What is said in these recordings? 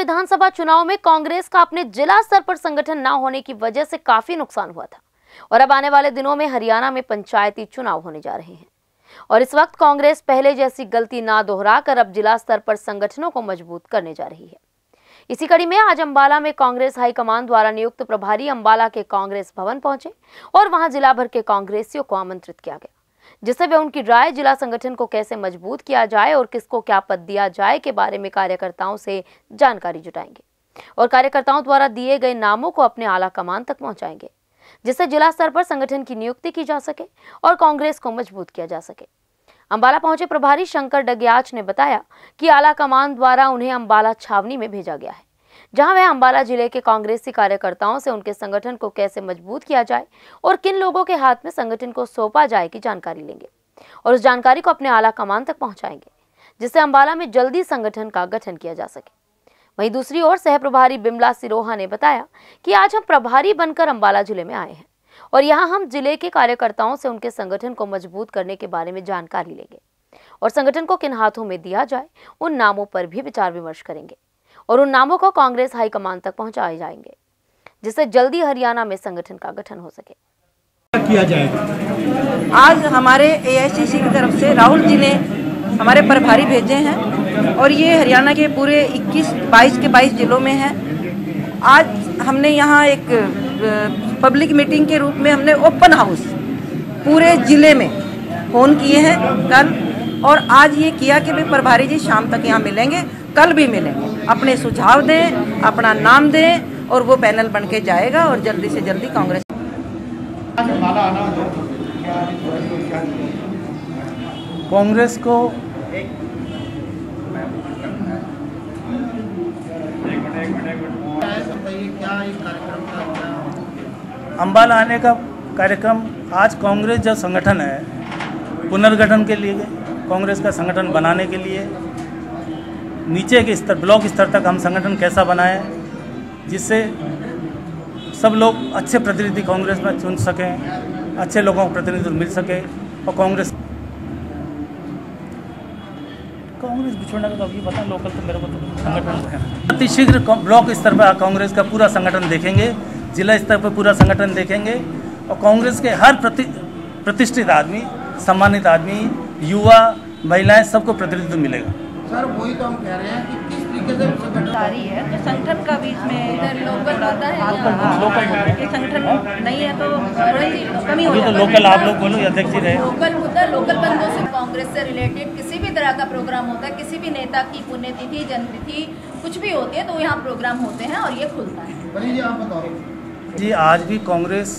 विधानसभा चुनाव में कांग्रेस का अपने जिला स्तर पर संगठन न होने की वजह से काफ़ी नुकसान हुआ था। और अब आने वाले दिनों में हरियाणा में पंचायती चुनाव होने जा रहे हैं। और इस वक्त कांग्रेस पहले जैसी गलती ना दोहराकर अब जिला स्तर पर संगठनों को मज़बूत करने जा रही है। इसी कड़ी में आज अंबाला में कांग्रेस हाईकमान द्वारा नियुक्त प्रभारी अंबाला के कांग्रेस भवन पहुँचे और वहाँ जिला भर के कांग्रेसियों को आमंत्रित किया गया। जिससे वे उनकी राय जिला संगठन को कैसे मज़बूत किया जाए और किसको क्या पद दिया जाए के बारे में कार्यकर्ताओं से जानकारी जुटाएँगे और कार्यकर्ताओं द्वारा दिए गए नामों को अपने आला कमान तक पहुंचाएँगे, जिससे जिला स्तर पर संगठन की नियुक्ति की जा सके और कांग्रेस को मज़बूत किया जा सके। अंबाला पहुँचे प्रभारी शंकर डगयाच ने बताया कि आला कमान द्वारा उन्हें अंबाला छावनी में भेजा गया है। जहाँ वह अंबाला ज़िले के कांग्रेसी कार्यकर्ताओं से उनके संगठन को कैसे मज़बूत किया जाए और किन लोगों के हाथ में संगठन को सौंपा जाए की जानकारी लेंगे और उस जानकारी को अपने आला कमान तक पहुंचाएँगे, जिससे अंबाला में जल्दी संगठन का गठन किया जा सके। वहीं दूसरी ओर सह प्रभारी बिमला सिरोहा ने बताया कि आज हम प्रभारी बनकर अंबाला ज़िले में आए हैं और यहाँ हम ज़िले के कार्यकर्ताओं से उनके संगठन को मज़बूत करने के बारे में जानकारी लेंगे और संगठन को किन हाथों में दिया जाए, उन नामों पर भी विचार विमर्श करेंगे। और उन नामों को कांग्रेस हाईकमान तक पहुँचाए जाएँगे जिससे जल्दी हरियाणा में संगठन का गठन हो सके। किया जाएगा आज हमारे एआईसीसी की तरफ़ से राहुल जी ने हमारे प्रभारी भेजे हैं और ये हरियाणा के पूरे 21 22 के 22 जिलों में है। आज हमने यहाँ एक पब्लिक मीटिंग के रूप में हमने ओपन हाउस पूरे ज़िले में फ़ोन किए हैं कल और आज ये किया कि भाई प्रभारी जी शाम तक यहाँ मिलेंगे कल भी मिलेंगे। अपने सुझाव दें, अपना नाम दें और वो पैनल बन के जाएगा और जल्दी से जल्दी कांग्रेस कांग्रेस को अम्बाला आने का कार्यक्रम, आज कांग्रेस जो संगठन है, पुनर्गठन के लिए, कांग्रेस का संगठन बनाने के लिए नीचे के स्तर, ब्लॉक स्तर तक हम संगठन कैसा बनाएँ, जिससे सब लोग अच्छे प्रतिनिधि कांग्रेस में चुन सकें, अच्छे लोगों को प्रतिनिधित्व मिल सके और कांग्रेस कांग्रेस बिछोड़ने का तो अभी पता लोकल तो मेरे को तो संगठन है अति शीघ्र ब्लॉक स्तर पर कांग्रेस का पूरा संगठन देखेंगे, जिला स्तर पर पूरा संगठन देखेंगे और कांग्रेस के हर प्रति प्रतिष्ठित आदमी, सम्मानित आदमी, युवा, महिलाएँ सबको प्रतिनिधित्व मिलेगा। सर वही तो हम कह रहे हैं कि किस तरीके से संगठन है तो संगठन का भी इसमें लोकल होता है कि संगठन नहीं है तो कमी हो तो लोकल आप लोग बोलो अध्यक्ष जी रहे। लोकल मुद्दा लोकल बंदों से कांग्रेस से रिलेटेड किसी भी तरह का प्रोग्राम होता है किसी भी नेता की पुण्यतिथि जन्मतिथि कुछ भी होती है तो यहाँ प्रोग्राम होते हैं और ये खुलता है। बनी जी आप बताओ। जी आज भी कांग्रेस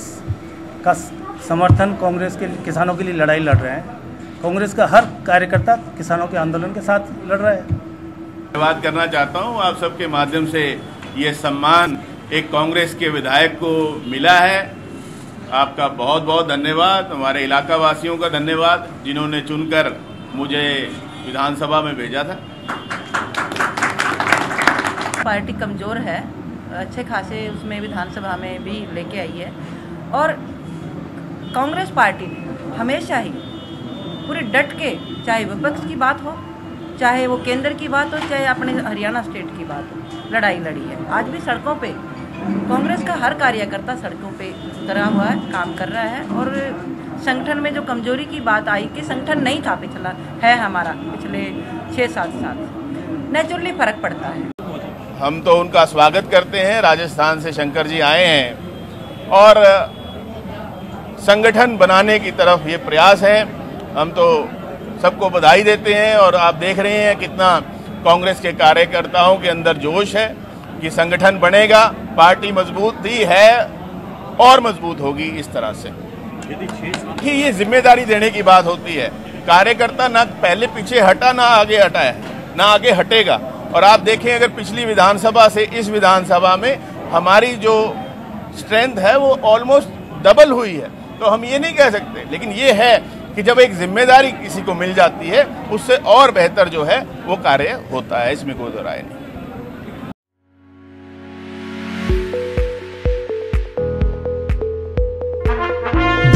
का समर्थन कांग्रेस के किसानों के लिए लड़ाई लड़ रहे हैं। कांग्रेस का हर कार्यकर्ता किसानों के आंदोलन के साथ लड़ रहा है। धन्यवाद करना चाहता हूँ आप सबके माध्यम से ये सम्मान एक कांग्रेस के विधायक को मिला है। आपका बहुत बहुत धन्यवाद हमारे इलाका वासियों का धन्यवाद जिन्होंने चुनकर मुझे विधानसभा में भेजा था। पार्टी कमज़ोर है अच्छे खासे उसमें विधानसभा में भी लेके आई है। और कांग्रेस पार्टी ने हमेशा ही पूरे डट के, चाहे विपक्ष की बात हो, चाहे वो केंद्र की बात हो, चाहे अपने हरियाणा स्टेट की बात हो, लड़ाई लड़ी है। आज भी सड़कों पे, कांग्रेस का हर कार्यकर्ता सड़कों पे उतरा हुआ है, काम कर रहा है और संगठन में जो कमज़ोरी की बात आई कि संगठन नहीं था पिछला, है हमारा, पिछले छः सात साल नेचुरली फ़र्क पड़ता है। हम तो उनका स्वागत करते हैं, राजस्थान से शंकर जी आए हैं। और संगठन बनाने की तरफ़ ये प्रयास है। हम तो सबको बधाई देते हैं और आप देख रहे हैं कितना कांग्रेस के कार्यकर्ताओं के अंदर जोश है कि संगठन बनेगा पार्टी मज़बूत ही है और मज़बूत होगी इस तरह से। कि ये ज़िम्मेदारी देने की बात होती है। कार्यकर्ता ना पहले पीछे हटा ना आगे हटा है ना आगे हटेगा। और आप देखें अगर पिछली विधानसभा से इस विधानसभा में हमारी जो स्ट्रेंथ है वो ऑलमोस्ट डबल हुई है। तो हम ये नहीं कह सकते लेकिन ये है कि जब एक ज़िम्मेदारी किसी को मिल जाती है, उससे और बेहतर जो है, वो कार्य होता है, इसमें कोई दो राय नहीं।